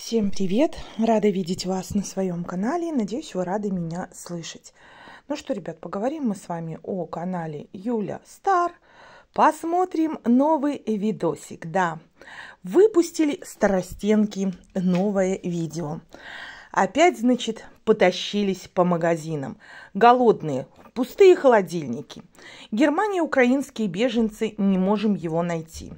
Всем привет! Рада видеть вас на своем канале. Надеюсь, вы рады меня слышать. Ну что, ребят, поговорим мы с вами о канале Юля Стар. Посмотрим новый видосик. Да, выпустили старостенки новое видео. Опять, значит, потащились по магазинам. Голодные, пустые холодильники. Германия, украинские беженцы, не можем его найти.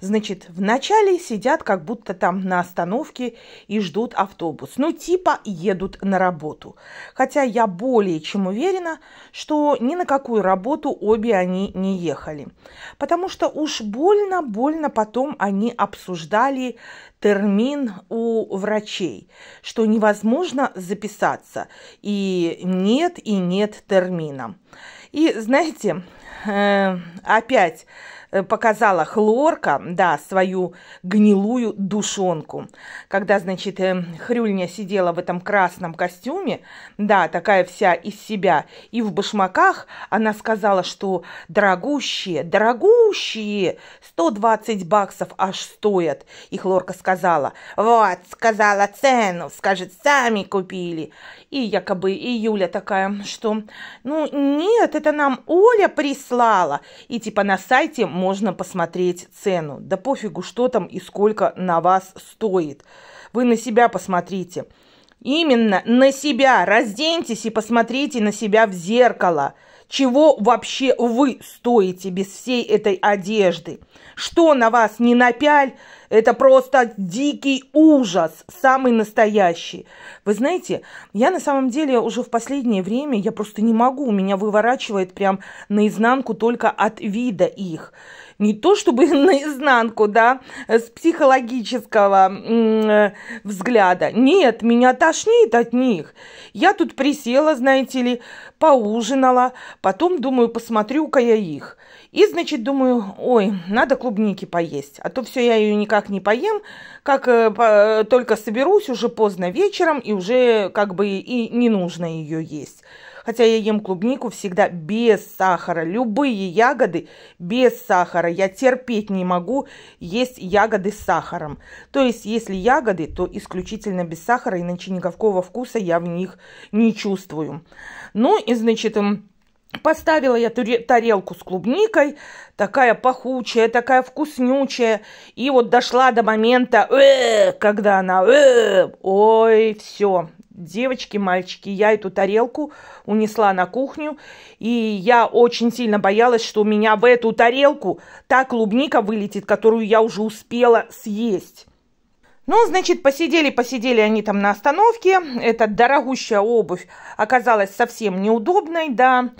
Значит, вначале сидят как будто там на остановке и ждут автобус. Ну, типа едут на работу. Хотя я более чем уверена, что ни на какую работу обе они не ехали. Потому что уж больно-больно потом они обсуждали термин у врачей, что невозможно записаться. И нет, и нет термина. И знаете, э, опять показала хлорка, да, свою гнилую душонку. Когда, значит, э, Хрюльня сидела в этом красном костюме, да, такая вся из себя, и в башмаках, она сказала, что дорогущие, дорогущие, 120 баксов аж стоят. И Хлорка сказала, вот, сказала цену, скажет, сами купили. И якобы и Юля такая, что, ну, нет, это нам Оля прислала. И типа на сайте можно посмотреть цену. Да пофигу, что там и сколько на вас стоит. Вы на себя посмотрите. Именно на себя. Разденьтесь и посмотрите на себя в зеркало. Чего вообще вы стоите без всей этой одежды? Что на вас не напяль? Это просто дикий ужас, самый настоящий. Вы знаете, я на самом деле уже в последнее время, я просто не могу, меня выворачивает прям наизнанку только от вида их не то чтобы наизнанку, да, с психологического э, взгляда. Нет, меня тошнит от них. Я тут присела, знаете ли, поужинала, потом думаю, посмотрю-ка я их. И, значит, думаю, ой, надо клубники поесть, а то все я ее никак не поем, как э, по, только соберусь уже поздно вечером, и уже как бы и не нужно ее есть. Хотя я ем клубнику всегда без сахара. Любые ягоды без сахара. Я терпеть не могу есть ягоды с сахаром. То есть, если ягоды, то исключительно без сахара, иначе никакого вкуса я в них не чувствую. Ну и, значит, Поставила я тарелку с клубникой, такая пахучая, такая вкуснючая. И вот дошла до момента, э, когда она, э, ой, все, девочки, мальчики, я эту тарелку унесла на кухню, и я очень сильно боялась, что у меня в эту тарелку та клубника вылетит, которую я уже успела съесть. Ну, значит, посидели-посидели они там на остановке. Эта дорогущая обувь оказалась совсем неудобной, да.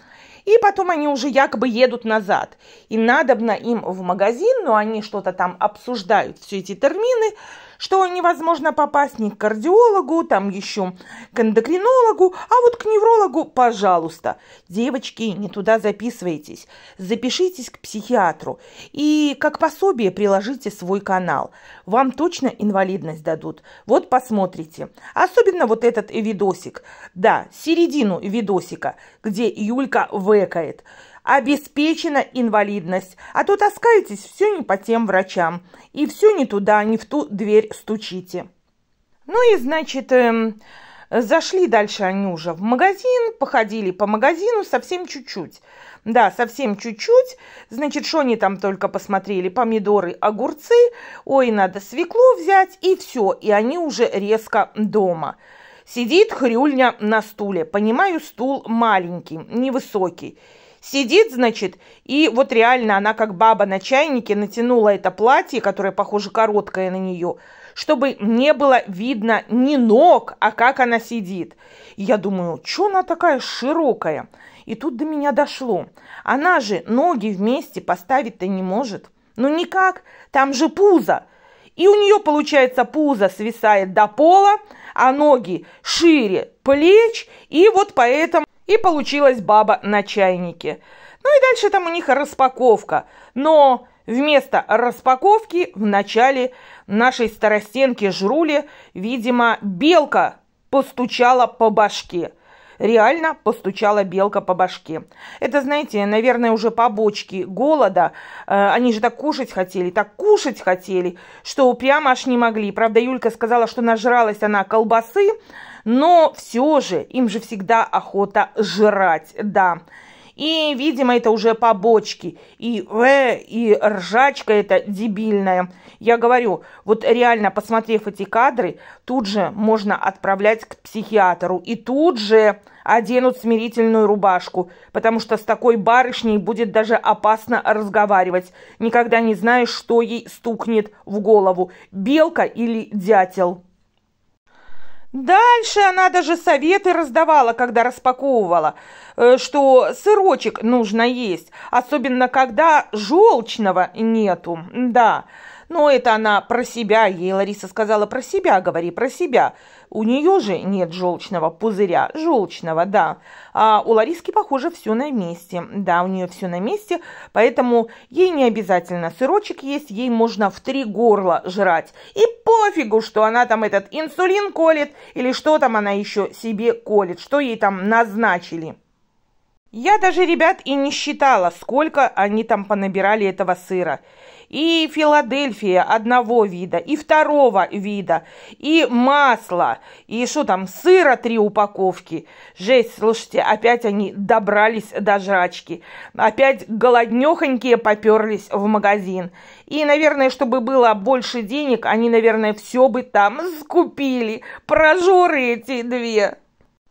И потом они уже якобы едут назад. И надобно им в магазин, но они что-то там обсуждают, все эти термины, что невозможно попасть ни к кардиологу, там еще к эндокринологу, а вот к неврологу, пожалуйста. Девочки, не туда записывайтесь. Запишитесь к психиатру и как пособие приложите свой канал. Вам точно инвалидность дадут. Вот посмотрите. Особенно вот этот видосик. Да, середину видосика, где Юлька векает обеспечена инвалидность. А то таскаетесь все не по тем врачам. И все не туда, не в ту дверь стучите. Ну и, значит, эм, зашли дальше они уже в магазин, походили по магазину совсем чуть-чуть. Да, совсем чуть-чуть. Значит, что они там только посмотрели? Помидоры, огурцы. Ой, надо свеклу взять. И все. И они уже резко дома. Сидит хрюльня на стуле. Понимаю, стул маленький, невысокий. Сидит, значит, и вот реально она как баба на чайнике натянула это платье, которое, похоже, короткое на нее, чтобы не было видно ни ног, а как она сидит. И я думаю, что она такая широкая? И тут до меня дошло. Она же ноги вместе поставить-то не может. Ну никак, там же пузо. И у нее, получается, пузо свисает до пола, а ноги шире плеч, и вот поэтому и получилась баба на чайнике. Ну и дальше там у них распаковка. Но вместо распаковки в начале нашей старостенки Жрули, видимо, белка постучала по башке. Реально постучала белка по башке. Это, знаете, наверное, уже побочки голода. Э, они же так кушать хотели, так кушать хотели, что прямо аж не могли. Правда, Юлька сказала, что нажралась она колбасы, но все же им же всегда охота жрать, да. И, видимо, это уже побочки. И э, и ржачка это дебильная. Я говорю, вот реально, посмотрев эти кадры, тут же можно отправлять к психиатру. И тут же оденут смирительную рубашку, потому что с такой барышней будет даже опасно разговаривать. Никогда не знаешь, что ей стукнет в голову, белка или дятел. Дальше она даже советы раздавала, когда распаковывала, э, что сырочек нужно есть, особенно когда желчного нету. Да, но это она про себя, ей Лариса сказала про себя, говори про себя. У нее же нет желчного пузыря, желчного, да. А у Лариски, похоже, все на месте. Да, у нее все на месте, поэтому ей не обязательно сырочек есть, ей можно в три горла жрать. И пофигу, что она там этот инсулин колет или что там она еще себе колет, что ей там назначили. Я даже, ребят, и не считала, сколько они там понабирали этого сыра и Филадельфия одного вида, и второго вида, и масло, и что там, сыра три упаковки. Жесть, слушайте, опять они добрались до жрачки. Опять голоднехонькие поперлись в магазин. И, наверное, чтобы было больше денег, они, наверное, все бы там скупили. Прожоры эти две.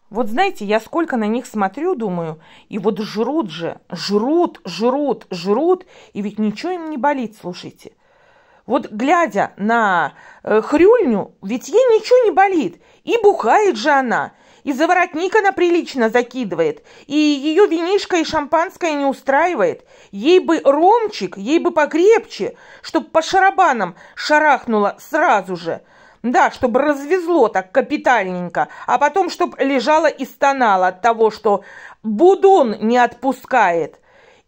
Вот знаете, я сколько на них смотрю, думаю, и вот жрут же, жрут, жрут, жрут, и ведь ничего им не болит, слушайте. Вот глядя на э, хрюльню, ведь ей ничего не болит, и бухает же она, и за воротник она прилично закидывает, и ее винишко и шампанское не устраивает. Ей бы ромчик, ей бы покрепче, чтоб по шарабанам шарахнуло сразу же – да, чтобы развезло так капитальненько, а потом, чтобы лежала и стонала от того, что Будон не отпускает.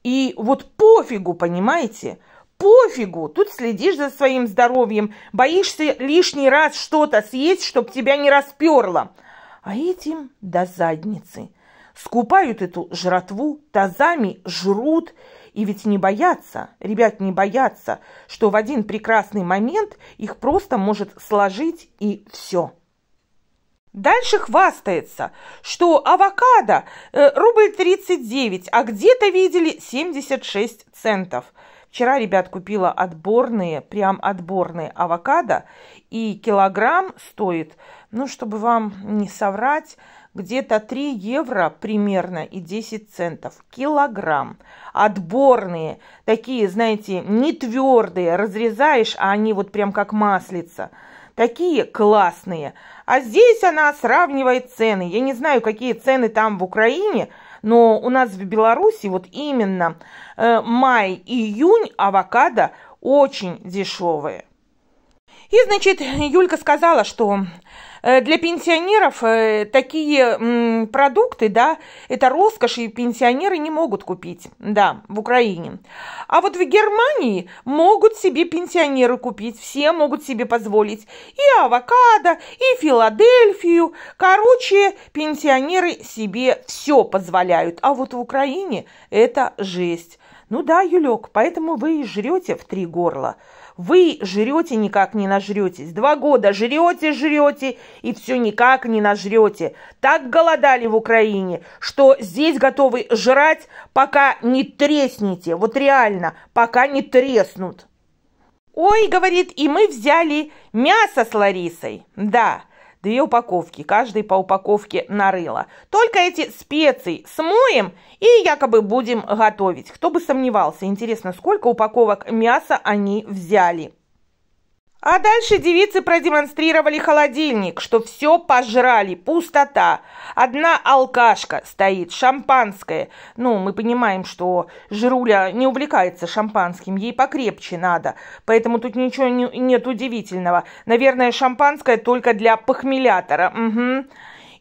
И вот пофигу, понимаете? Пофигу, тут следишь за своим здоровьем, боишься лишний раз что-то съесть, чтобы тебя не расперло. А этим до задницы. Скупают эту жратву, тазами жрут, и ведь не боятся, ребят, не боятся, что в один прекрасный момент их просто может сложить и все. Дальше хвастается, что авокадо э, рубль 39, а где-то видели 76 центов. Вчера, ребят, купила отборные, прям отборные авокадо, и килограмм стоит, ну, чтобы вам не соврать, где-то 3 евро примерно и 10 центов. Килограмм. Отборные, такие, знаете, не твердые, разрезаешь, а они вот прям как маслица. Такие классные. А здесь она сравнивает цены. Я не знаю, какие цены там в Украине, но у нас в Беларуси вот именно э, май-июнь авокадо очень дешевые. И, значит, Юлька сказала, что для пенсионеров э, такие продукты, да, это роскошь, и пенсионеры не могут купить, да, в Украине. А вот в Германии могут себе пенсионеры купить, все могут себе позволить и авокадо, и Филадельфию. Короче, пенсионеры себе все позволяют, а вот в Украине это жесть. Ну да, Юлек, поэтому вы и жрете в три горла. Вы жрете никак не нажретесь. Два года жрете, жрете и все никак не нажрете. Так голодали в Украине, что здесь готовы жрать, пока не треснете. Вот реально, пока не треснут. Ой, говорит, и мы взяли мясо с Ларисой. Да, две упаковки, каждый по упаковке нарыла. Только эти специи смоем и якобы будем готовить. Кто бы сомневался, интересно, сколько упаковок мяса они взяли. А дальше девицы продемонстрировали холодильник, что все пожрали, пустота. Одна алкашка стоит, шампанское. Ну, мы понимаем, что Жируля не увлекается шампанским, ей покрепче надо. Поэтому тут ничего не, нет удивительного. Наверное, шампанское только для похмелятора. Угу.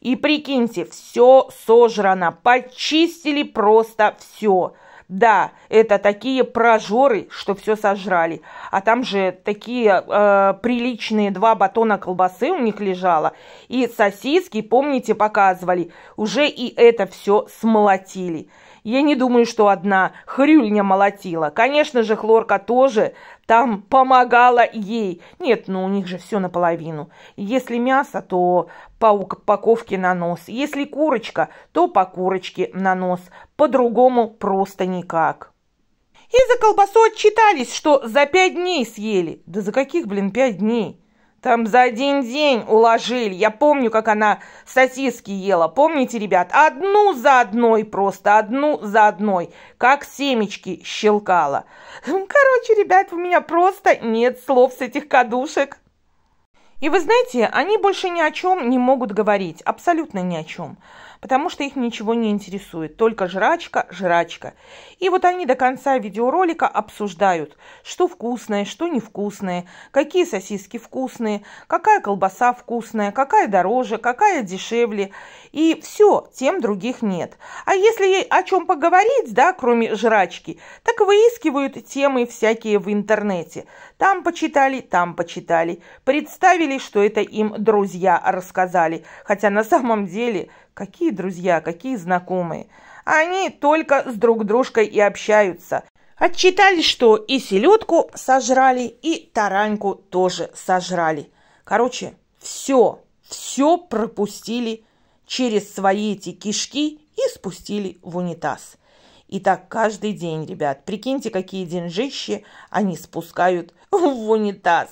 И прикиньте, все сожрано, почистили просто все. Да, это такие прожоры, что все сожрали. А там же такие э, приличные два батона колбасы у них лежало. И сосиски, помните, показывали. Уже и это все смолотили. Я не думаю, что одна хрюльня молотила. Конечно же, хлорка тоже там помогала ей. Нет, ну у них же все наполовину. Если мясо, то по упаковке на нос. Если курочка, то по курочке на нос. По-другому просто никак. И за колбасу отчитались, что за пять дней съели. Да за каких, блин, пять дней? Там за один день уложили. Я помню, как она сосиски ела. Помните, ребят? Одну за одной просто, одну за одной. Как семечки щелкала. Короче, ребят, у меня просто нет слов с этих кадушек. И вы знаете, они больше ни о чем не могут говорить. Абсолютно ни о чем потому что их ничего не интересует, только жрачка, жрачка. И вот они до конца видеоролика обсуждают, что вкусное, что невкусное, какие сосиски вкусные, какая колбаса вкусная, какая дороже, какая дешевле. И все, тем других нет. А если о чем поговорить, да, кроме жрачки, так выискивают темы всякие в интернете. Там почитали, там почитали. Представили, что это им друзья рассказали. Хотя на самом деле Какие друзья, какие знакомые? Они только с друг дружкой и общаются. Отчитались, что и селедку сожрали, и тараньку тоже сожрали. Короче, все, все пропустили через свои эти кишки и спустили в унитаз. И так каждый день, ребят. Прикиньте, какие деньжищи они спускают в унитаз.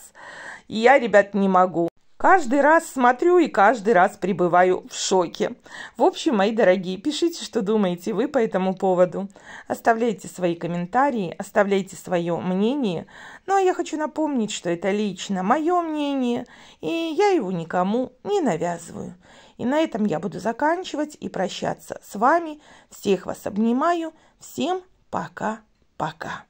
Я, ребят, не могу. Каждый раз смотрю и каждый раз пребываю в шоке. В общем, мои дорогие, пишите, что думаете вы по этому поводу. Оставляйте свои комментарии, оставляйте свое мнение. Ну а я хочу напомнить, что это лично мое мнение, и я его никому не навязываю. И на этом я буду заканчивать и прощаться с вами. Всех вас обнимаю. Всем пока-пока.